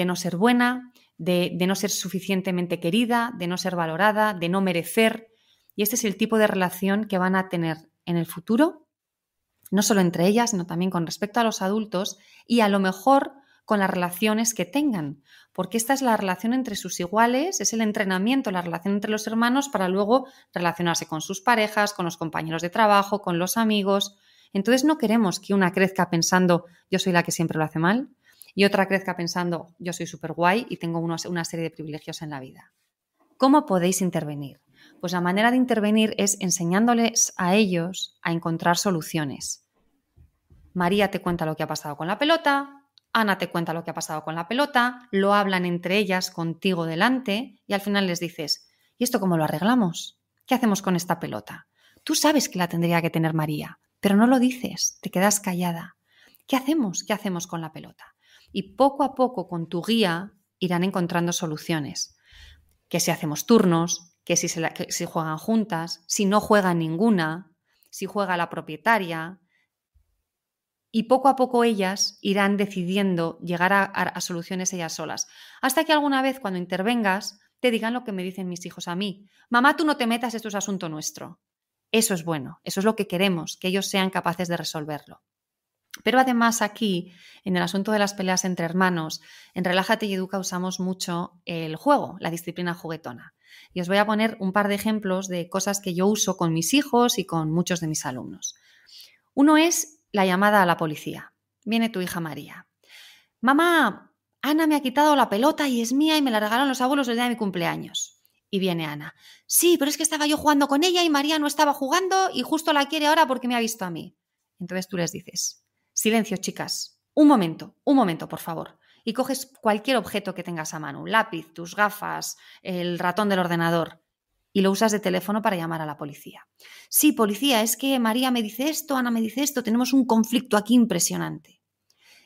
de no ser buena, de, no ser suficientemente querida, de no ser valorada, de no merecer. Y este es el tipo de relación que van a tener en el futuro, no solo entre ellas, sino también con respecto a los adultos y a lo mejor con las relaciones que tengan, porque esta es la relación entre sus iguales, es el entrenamiento, la relación entre los hermanos para luego relacionarse con sus parejas, con los compañeros de trabajo, con los amigos. Entonces no queremos que una crezca pensando yo soy la que siempre lo hace mal y otra crezca pensando yo soy súper guay y tengo una serie de privilegios en la vida. ¿Cómo podéis intervenir? Pues la manera de intervenir es enseñándoles a ellos a encontrar soluciones. María te cuenta lo que ha pasado con la pelota, Ana te cuenta lo que ha pasado con la pelota, lo hablan entre ellas contigo delante y al final les dices, ¿y esto cómo lo arreglamos? ¿Qué hacemos con esta pelota? Tú sabes que la tendría que tener María, pero no lo dices, te quedas callada. ¿Qué hacemos? ¿Qué hacemos con la pelota? Y poco a poco con tu guía irán encontrando soluciones. Que si hacemos turnos, que si, se si juegan juntas, si no juegan ninguna, si juega la propietaria, y poco a poco ellas irán decidiendo llegar a, soluciones ellas solas. Hasta que alguna vez cuando intervengas te digan lo que me dicen mis hijos a mí. Mamá, tú no te metas, esto es asunto nuestro. Eso es bueno, eso es lo que queremos, que ellos sean capaces de resolverlo. Pero además aquí, en el asunto de las peleas entre hermanos, en Relájate y Educa usamos mucho el juego, la disciplina juguetona. Y os voy a poner un par de ejemplos de cosas que yo uso con mis hijos y con muchos de mis alumnos. Uno es la llamada a la policía. Viene tu hija María. Mamá, Ana me ha quitado la pelota y es mía y me la regalaron los abuelos el día de mi cumpleaños. Y viene Ana. Sí, pero es que estaba yo jugando con ella y María no estaba jugando y justo la quiere ahora porque me ha visto a mí. Entonces tú les dices, silencio chicas, un momento, un momento, por favor. Y coges cualquier objeto que tengas a mano, un lápiz, tus gafas, el ratón del ordenador, y lo usas de teléfono para llamar a la policía. Sí, policía, es que María me dice esto, Ana me dice esto, tenemos un conflicto aquí impresionante.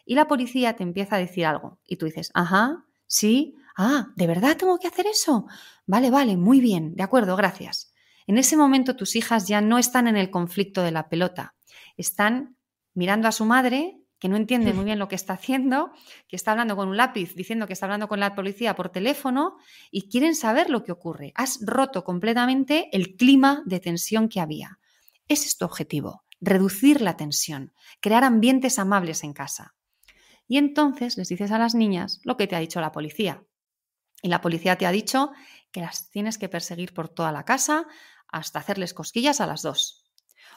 Y la policía te empieza a decir algo y tú dices, ajá, sí, ah, ¿de verdad tengo que hacer eso? Vale, vale, muy bien, de acuerdo, gracias. En ese momento tus hijas ya no están en el conflicto de la pelota, están mirando a su madre que no entiende muy bien lo que está haciendo, que está hablando con un lápiz diciendo que está hablando con la policía por teléfono y quieren saber lo que ocurre. Has roto completamente el clima de tensión que había. Ese es tu objetivo, reducir la tensión, crear ambientes amables en casa. Y entonces les dices a las niñas lo que te ha dicho la policía. Y la policía te ha dicho que las tienes que perseguir por toda la casa hasta hacerles cosquillas a las dos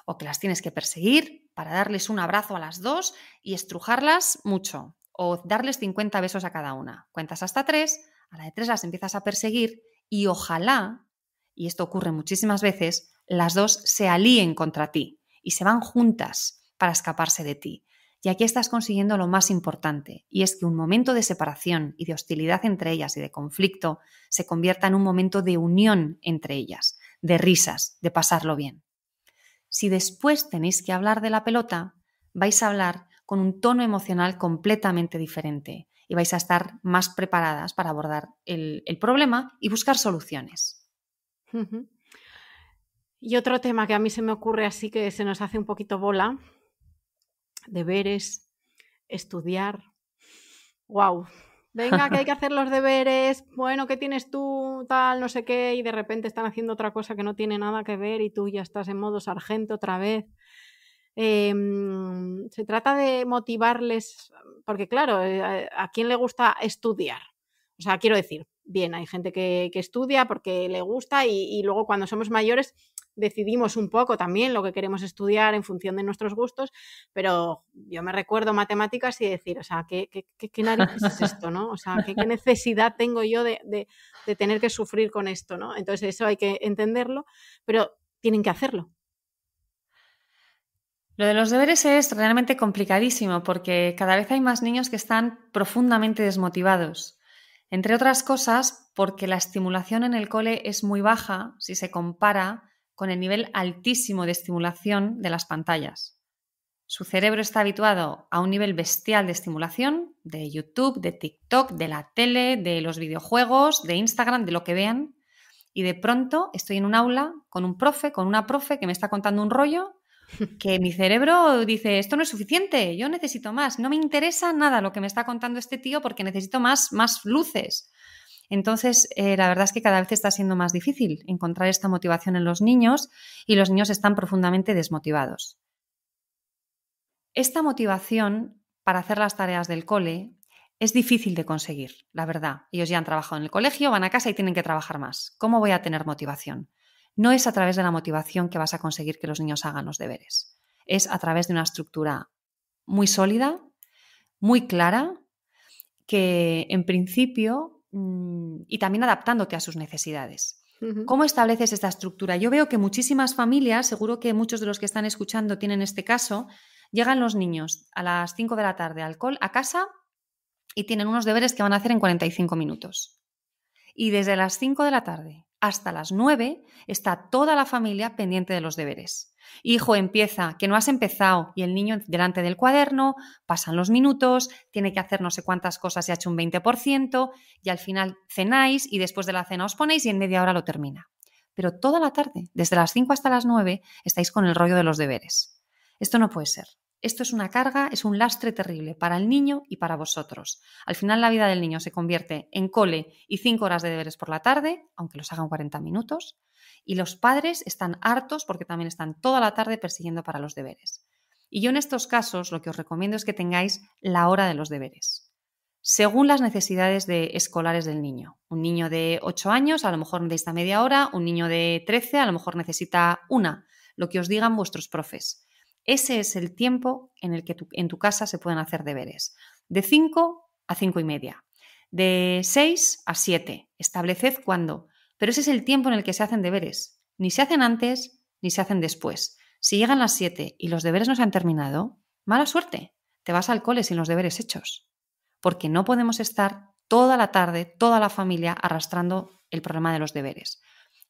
o que las tienes que perseguir para darles un abrazo a las dos y estrujarlas mucho, o darles 50 besos a cada una. Cuentas hasta tres, a la de tres las empiezas a perseguir y ojalá, y esto ocurre muchísimas veces, las dos se alíen contra ti y se van juntas para escaparse de ti. Y aquí estás consiguiendo lo más importante, y es que un momento de separación y de hostilidad entre ellas y de conflicto se convierta en un momento de unión entre ellas, de risas, de pasarlo bien. Si después tenéis que hablar de la pelota, vais a hablar con un tono emocional completamente diferente y vais a estar más preparadas para abordar el, problema y buscar soluciones. Y otro tema que a mí se me ocurre así que se nos hace un poquito bola, deberes, estudiar. ¡Wow! Venga, que hay <laughs> que hacer los deberes, bueno, ¿qué tienes tú? Tal, no sé qué, y de repente están haciendo otra cosa que no tiene nada que ver y tú ya estás en modo sargento otra vez. Em, se trata de motivarles, porque claro, eh, ¿a quién le gusta estudiar? O sea, quiero decir, bien, hay gente que, estudia porque le gusta y, luego cuando somos mayores decidimos un poco también lo que queremos estudiar en función de nuestros gustos, pero yo me recuerdo matemáticas y decir, o sea, ¿qué, qué, narices es <laughs> esto, no? O sea, ¿qué, necesidad tengo yo de, de, tener que sufrir con esto, no? Entonces eso hay que entenderlo, pero tienen que hacerlo. Lo de los deberes es realmente complicadísimo porque cada vez hay más niños que están profundamente desmotivados. Entre otras cosas, porque la estimulación en el cole es muy baja si se compara con el nivel altísimo de estimulación de las pantallas. Su cerebro está habituado a un nivel bestial de estimulación de YouTube, de TikTok, de la tele, de los videojuegos, de Instagram, de lo que vean. Y de pronto estoy en un aula con un profe, con una profe que me está contando un rollo <laughs> que mi cerebro dice, esto no es suficiente, yo necesito más, no me interesa nada lo que me está contando este tío porque necesito más, más luces. Entonces, eh, la verdad es que cada vez está siendo más difícil encontrar esta motivación en los niños y los niños están profundamente desmotivados. Esta motivación para hacer las tareas del cole es difícil de conseguir, la verdad. Ellos ya han trabajado en el colegio, van a casa y tienen que trabajar más. ¿Cómo voy a tener motivación? No es a través de la motivación que vas a conseguir que los niños hagan los deberes. Es a través de una estructura muy sólida, muy clara, que en principio, y también adaptándote a sus necesidades. ¿Cómo estableces esta estructura? Yo veo que muchísimas familias, seguro que muchos de los que están escuchando tienen este caso, llegan los niños a las 5 de la tarde al a casa y tienen unos deberes que van a hacer en 45 minutos. Y desde las 5 de la tarde hasta las 9 está toda la familia pendiente de los deberes. Hijo, empieza, que no has empezado, y el niño delante del cuaderno, pasan los minutos, tiene que hacer no sé cuántas cosas y ha hecho un 20%, y al final cenáis y después de la cena os ponéis y en media hora lo termina. Pero toda la tarde, desde las 5 hasta las 9, estáis con el rollo de los deberes. Esto no puede ser. Esto es una carga, es un lastre terrible para el niño y para vosotros. Al final la vida del niño se convierte en cole y cinco horas de deberes por la tarde, aunque los hagan 40 minutos, y los padres están hartos porque también están toda la tarde persiguiendo para los deberes. Y yo en estos casos lo que os recomiendo es que tengáis la hora de los deberes, según las necesidades de escolares del niño. Un niño de 8 años a lo mejor necesita media hora, un niño de 13 a lo mejor necesita una, lo que os digan vuestros profes. Ese es el tiempo en el que en tu casa se pueden hacer deberes. De 5 a 5 y media. De 6 a 7. Estableced cuándo. Pero ese es el tiempo en el que se hacen deberes. Ni se hacen antes ni se hacen después. Si llegan las 7 y los deberes no se han terminado, mala suerte. Te vas al cole sin los deberes hechos. Porque no podemos estar toda la tarde, toda la familia, arrastrando el problema de los deberes.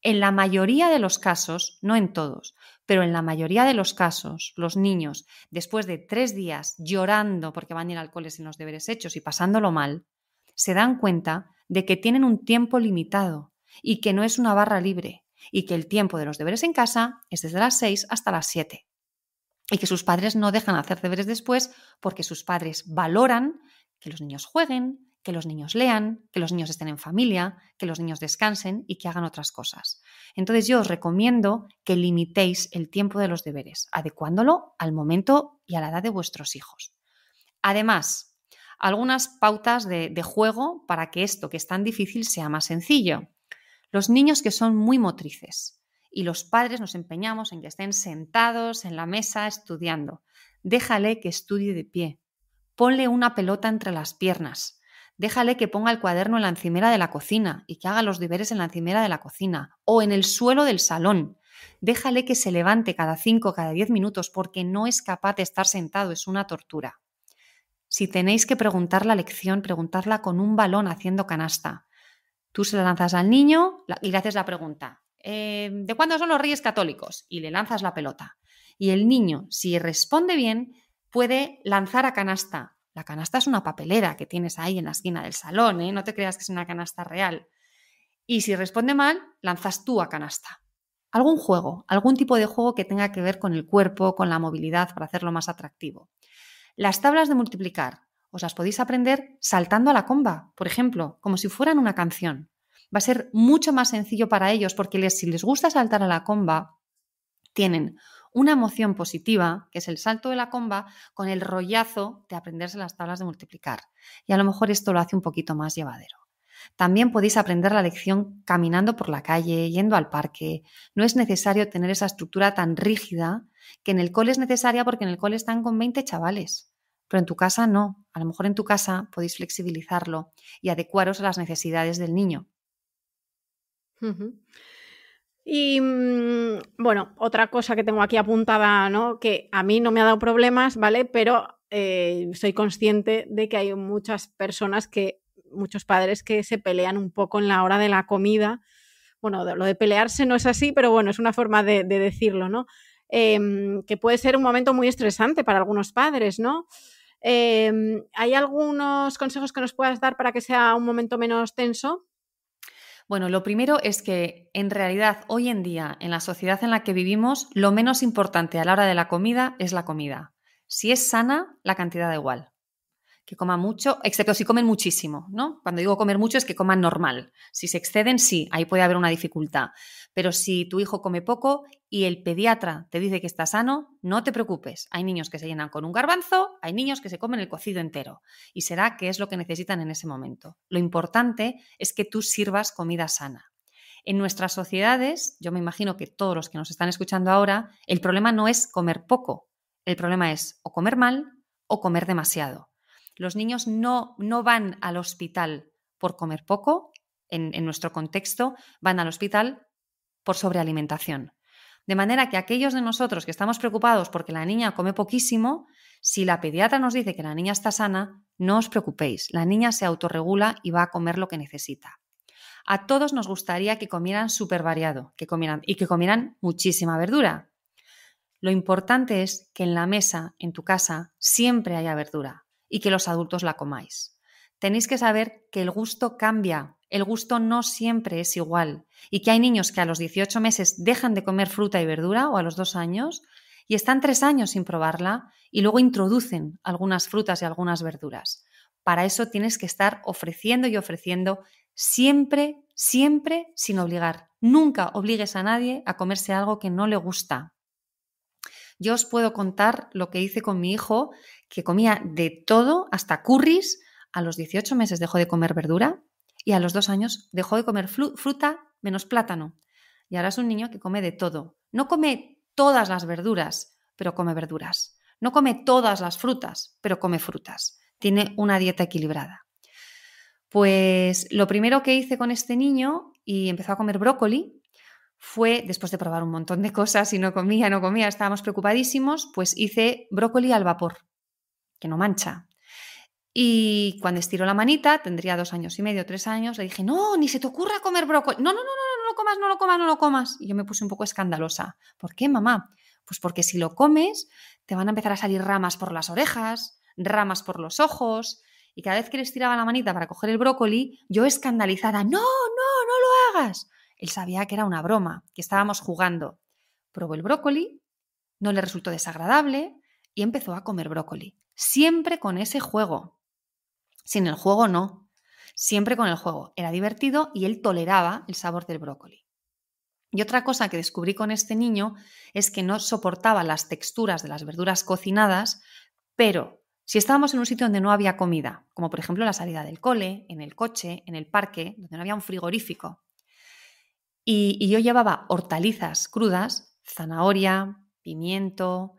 En la mayoría de los casos, no en todos, pero en la mayoría de los casos, los niños, después de tres días llorando porque van a ir al cole sin los deberes hechos y pasándolo mal, se dan cuenta de que tienen un tiempo limitado y que no es una barra libre y que el tiempo de los deberes en casa es desde las 6 hasta las 7 y que sus padres no dejan hacer deberes después porque sus padres valoran que los niños jueguen, que los niños lean, que los niños estén en familia, que los niños descansen y que hagan otras cosas. Entonces yo os recomiendo que limitéis el tiempo de los deberes, adecuándolo al momento y a la edad de vuestros hijos. Además, algunas pautas de, de juego para que esto que es tan difícil sea más sencillo. Los niños que son muy motrices y los padres nos empeñamos en que estén sentados en la mesa estudiando. Déjale que estudie de pie. Ponle una pelota entre las piernas Déjale que ponga el cuaderno en la encimera de la cocina y que haga los deberes en la encimera de la cocina o en el suelo del salón. Déjale que se levante cada 5 o cada 10 minutos porque no es capaz de estar sentado, es una tortura. Si tenéis que preguntar la lección, preguntarla con un balón haciendo canasta. Tú se la lanzas al niño y le haces la pregunta. Eh, ¿De cuándo son los reyes católicos? Y le lanzas la pelota. Y el niño, si responde bien, puede lanzar a canasta la canasta es una papelera que tienes ahí en la esquina del salón, ¿eh? no te creas que es una canasta real. Y si responde mal, lanzas tú a canasta. Algún juego, algún tipo de juego que tenga que ver con el cuerpo, con la movilidad, para hacerlo más atractivo. Las tablas de multiplicar os las podéis aprender saltando a la comba, por ejemplo, como si fueran una canción. Va a ser mucho más sencillo para ellos porque si les gusta saltar a la comba, tienen una emoción positiva, que es el salto de la comba, con el rollazo de aprenderse las tablas de multiplicar. Y a lo mejor esto lo hace un poquito más llevadero. También podéis aprender la lección caminando por la calle, yendo al parque. No es necesario tener esa estructura tan rígida que en el cole es necesaria porque en el cole están con 20 chavales. Pero en tu casa no. A lo mejor en tu casa podéis flexibilizarlo y adecuaros a las necesidades del niño. Y mm, bueno, otra cosa que tengo aquí apuntada, ¿no? Que a mí no me ha dado problemas, ¿vale? Pero eh, soy consciente de que hay muchas personas que, muchos padres que se pelean un poco en la hora de la comida. Bueno, lo de pelearse no es así, pero bueno, es una forma de, decirlo, ¿no? Em, que puede ser un momento muy estresante para algunos padres, ¿no? Em, ¿Hay algunos consejos que nos puedas dar para que sea un momento menos tenso? Bueno, lo primero es que en realidad hoy en día, en la sociedad en la que vivimos, lo menos importante a la hora de la comida es la comida. Si es sana, la cantidad da igual que coman mucho, excepto si comen muchísimo, ¿no? Cuando digo comer mucho es que coman normal. Si se exceden, sí, ahí puede haber una dificultad. Pero si tu hijo come poco y el pediatra te dice que está sano, no te preocupes. Hay niños que se llenan con un garbanzo, hay niños que se comen el cocido entero y será que es lo que necesitan en ese momento. Lo importante es que tú sirvas comida sana. En nuestras sociedades, yo me imagino que todos los que nos están escuchando ahora, el problema no es comer poco, el problema es o comer mal o comer demasiado. Los niños no, no van al hospital por comer poco, en, en nuestro contexto, van al hospital por sobrealimentación. De manera que aquellos de nosotros que estamos preocupados porque la niña come poquísimo, si la pediatra nos dice que la niña está sana, no os preocupéis, la niña se autorregula y va a comer lo que necesita. A todos nos gustaría que comieran súper variado que comieran, y que comieran muchísima verdura. Lo importante es que en la mesa, en tu casa, siempre haya verdura y que los adultos la comáis. Tenéis que saber que el gusto cambia, el gusto no siempre es igual y que hay niños que a los 18 meses dejan de comer fruta y verdura o a los dos años y están tres años sin probarla y luego introducen algunas frutas y algunas verduras. Para eso tienes que estar ofreciendo y ofreciendo siempre, siempre sin obligar. Nunca obligues a nadie a comerse algo que no le gusta. Yo os puedo contar lo que hice con mi hijo, que comía de todo, hasta curris. A los 18 meses dejó de comer verdura y a los dos años dejó de comer fruta menos plátano. Y ahora es un niño que come de todo. No come todas las verduras, pero come verduras. No come todas las frutas, pero come frutas. Tiene una dieta equilibrada. Pues lo primero que hice con este niño, y empezó a comer brócoli, fue, después de probar un montón de cosas y no comía, no comía, estábamos preocupadísimos, pues hice brócoli al vapor, que no mancha. Y cuando estiró la manita, tendría dos años y medio, tres años, le dije, no, ni se te ocurra comer brócoli. No, no, no, no, no lo comas, no lo comas, no lo comas. Y yo me puse un poco escandalosa. ¿Por qué, mamá? Pues porque si lo comes, te van a empezar a salir ramas por las orejas, ramas por los ojos. Y cada vez que le estiraba la manita para coger el brócoli, yo escandalizada, no, no, no lo hagas. Él sabía que era una broma, que estábamos jugando. Probó el brócoli, no le resultó desagradable y empezó a comer brócoli. Siempre con ese juego. Sin el juego no. Siempre con el juego. Era divertido y él toleraba el sabor del brócoli. Y otra cosa que descubrí con este niño es que no soportaba las texturas de las verduras cocinadas, pero si estábamos en un sitio donde no había comida, como por ejemplo la salida del cole, en el coche, en el parque, donde no había un frigorífico, y, yo llevaba hortalizas crudas, zanahoria, pimiento,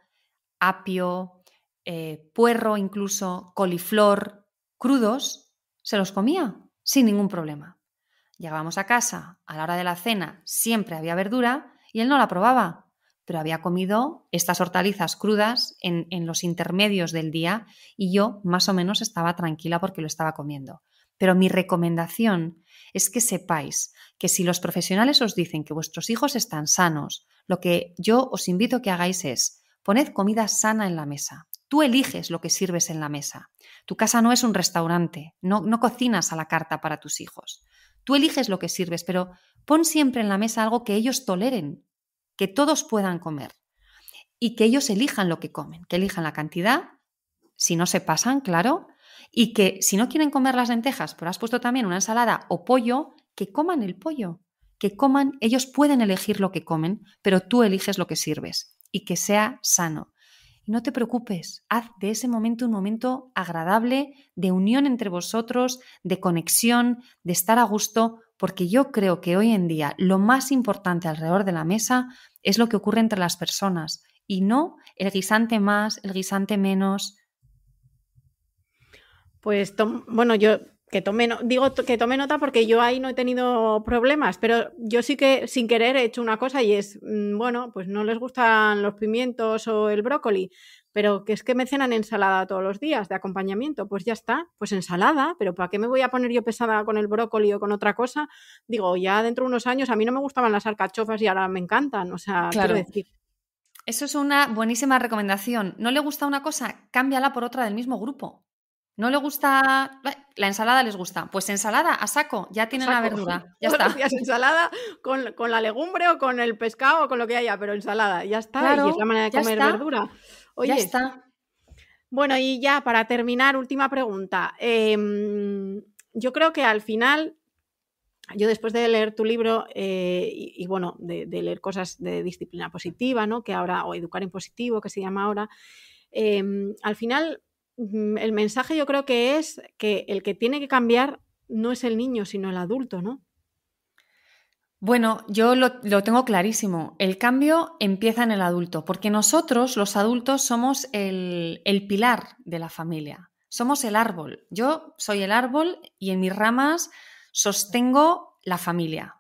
apio, eh, puerro incluso, coliflor, crudos, se los comía sin ningún problema. Llegábamos a casa, a la hora de la cena siempre había verdura y él no la probaba, pero había comido estas hortalizas crudas en, en, los intermedios del día y yo más o menos estaba tranquila porque lo estaba comiendo. Pero mi recomendación es que sepáis que si los profesionales os dicen que vuestros hijos están sanos, lo que yo os invito a que hagáis es poned comida sana en la mesa. Tú eliges lo que sirves en la mesa. Tu casa no es un restaurante, no, no cocinas a la carta para tus hijos. Tú eliges lo que sirves, pero pon siempre en la mesa algo que ellos toleren, que todos puedan comer y que ellos elijan lo que comen, que elijan la cantidad, si no se pasan, claro, y que si no quieren comer las lentejas, pero has puesto también una ensalada o pollo, que coman el pollo, que coman, ellos pueden elegir lo que comen, pero tú eliges lo que sirves y que sea sano. No te preocupes, haz de ese momento un momento agradable, de unión entre vosotros, de conexión, de estar a gusto, porque yo creo que hoy en día lo más importante alrededor de la mesa es lo que ocurre entre las personas y no el guisante más, el guisante menos, pues bueno, yo que tome, digo que tome nota porque yo ahí no he tenido problemas, pero yo sí que sin querer he hecho una cosa y es, mm, bueno, pues no les gustan los pimientos o el brócoli, pero que es que me cenan ensalada todos los días de acompañamiento, pues ya está, pues ensalada, pero ¿para qué me voy a poner yo pesada con el brócoli o con otra cosa? Digo, ya dentro de unos años a mí no me gustaban las alcachofas y ahora me encantan, o sea, quiero decir. Eso es una buenísima recomendación. ¿No le gusta una cosa? Cámbiala por otra del mismo grupo. No le gusta. La ensalada les gusta. Pues ensalada, a saco, ya tienen la verdura. <laughs> Ya está. ensalada con, la legumbre o con el pescado o con lo que haya, pero ensalada, ya está. y es la manera de comer verdura. Oye, ya está. Bueno, y ya para terminar, última pregunta. Em, yo creo que al final, yo después de leer tu libro eh, y, bueno, de, leer cosas de disciplina positiva, ¿no? Que ahora, o educar en positivo, que se llama ahora, em, al final el mensaje yo creo que es que el que tiene que cambiar no es el niño, sino el adulto, ¿no? Bueno, yo lo, tengo clarísimo. El cambio empieza en el adulto, porque nosotros, los adultos, somos el, el, pilar de la familia. Somos el árbol. Yo soy el árbol y en mis ramas sostengo la familia.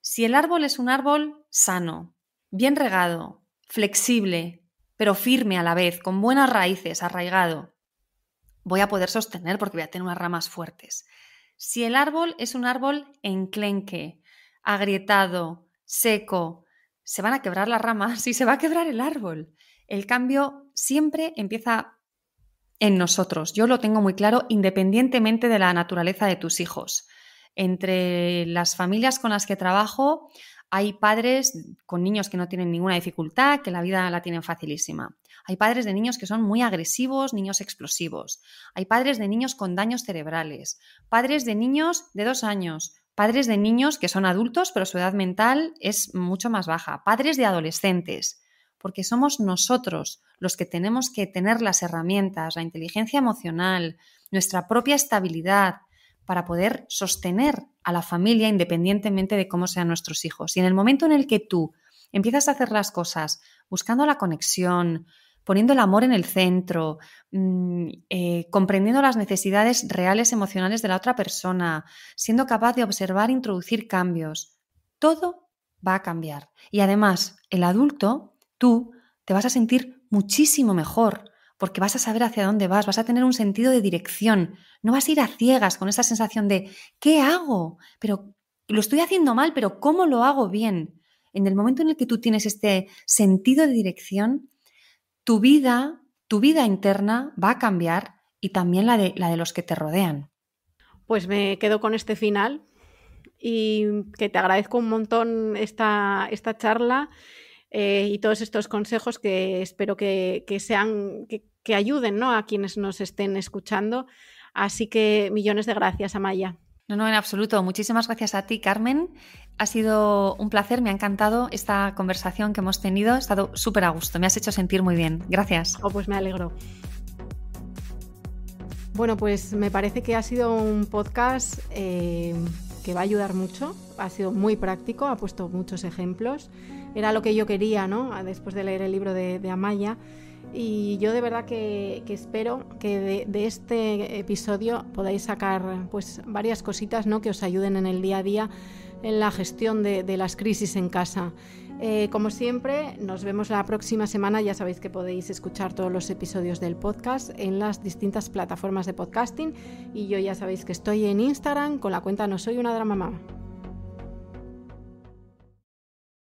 Si el árbol es un árbol sano, bien regado, flexible, pero firme a la vez, con buenas raíces, arraigado, voy a poder sostener porque voy a tener unas ramas fuertes. Si el árbol es un árbol enclenque, agrietado, seco, se van a quebrar las ramas <laughs> y se va a quebrar el árbol. El cambio siempre empieza en nosotros. Yo lo tengo muy claro independientemente de la naturaleza de tus hijos. Entre las familias con las que trabajo hay padres con niños que no tienen ninguna dificultad, que la vida la tienen facilísima. Hay padres de niños que son muy agresivos, niños explosivos. Hay padres de niños con daños cerebrales. Padres de niños de dos años. Padres de niños que son adultos, pero su edad mental es mucho más baja. Padres de adolescentes. Porque somos nosotros los que tenemos que tener las herramientas, la inteligencia emocional, nuestra propia estabilidad para poder sostener a la familia independientemente de cómo sean nuestros hijos. Y en el momento en el que tú empiezas a hacer las cosas buscando la conexión, poniendo el amor en el centro, mm, eh, comprendiendo las necesidades reales emocionales de la otra persona, siendo capaz de observar e introducir cambios. Todo va a cambiar. Y además, el adulto, tú, te vas a sentir muchísimo mejor porque vas a saber hacia dónde vas, vas a tener un sentido de dirección, no vas a ir a ciegas con esa sensación de ¿qué hago? Pero lo estoy haciendo mal, pero ¿cómo lo hago bien? En el momento en el que tú tienes este sentido de dirección, tu vida, tu vida interna va a cambiar y también la de, la de los que te rodean. Pues me quedo con este final y que te agradezco un montón esta, esta charla eh, y todos estos consejos que espero que, sean, que, ayuden ¿no? a quienes nos estén escuchando. Así que millones de gracias, Amaya. No, no, en absoluto. Muchísimas gracias a ti, Carmen. Ha sido un placer, me ha encantado esta conversación que hemos tenido. He estado súper a gusto, me has hecho sentir muy bien. Gracias. Oh, pues me alegro. Bueno, pues me parece que ha sido un podcast eh, que va a ayudar mucho. Ha sido muy práctico, ha puesto muchos ejemplos. Era lo que yo quería, ¿no? Después de leer el libro de, de Amaya. Y yo de verdad que, espero que de, este episodio podáis sacar pues varias cositas ¿no? que os ayuden en el día a día en la gestión de, las crisis en casa. Eh, como siempre, nos vemos la próxima semana. Ya sabéis que podéis escuchar todos los episodios del podcast en las distintas plataformas de podcasting. Y yo ya sabéis que estoy en Instagram con la cuenta No Soy una Drama Mamá.